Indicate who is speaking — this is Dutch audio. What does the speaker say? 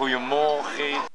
Speaker 1: Goedemorgen.